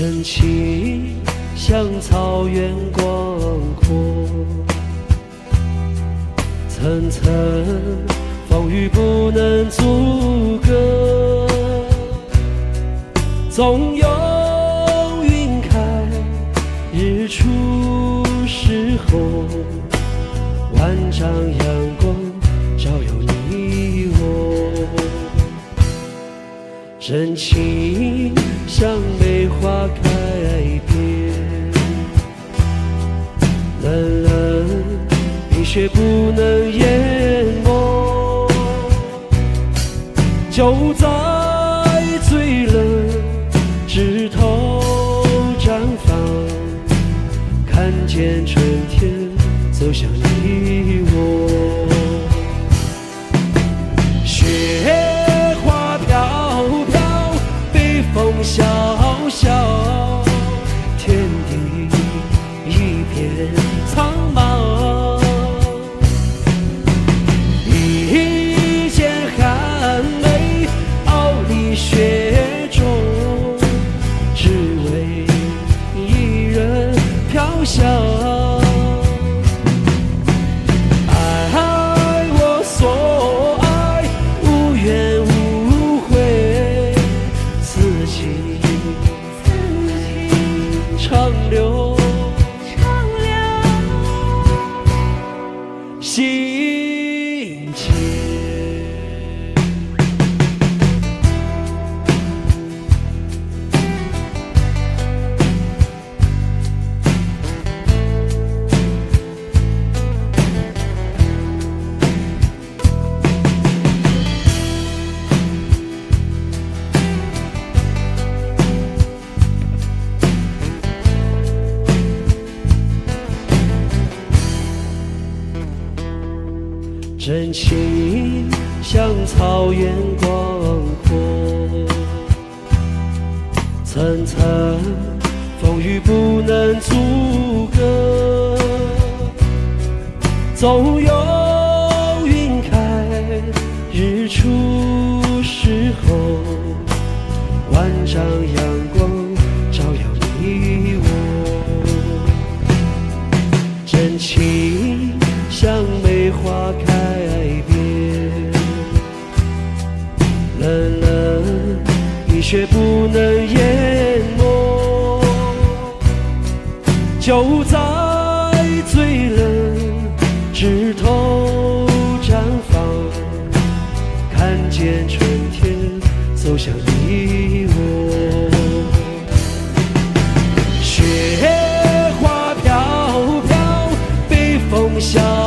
真情像草原广阔，层层风雨不能阻隔，总有云开日出时候，万丈阳光照耀你我，真情。却不能淹没，就在最冷枝头绽放，看见春飘香。爱我所爱，无怨无悔，此情长留。心真情像草原广阔，层层风雨不能阻隔，总有却不能淹没，就在最冷枝头绽放，看见春天走向你我。雪花飘飘，北风萧萧，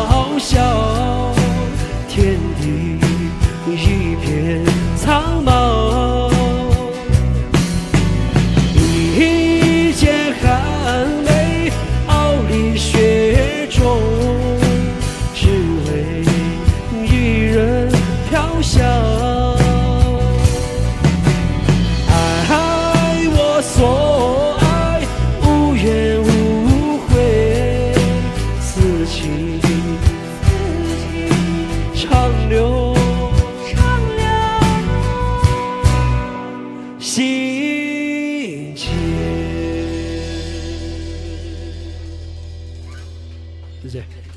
Bize.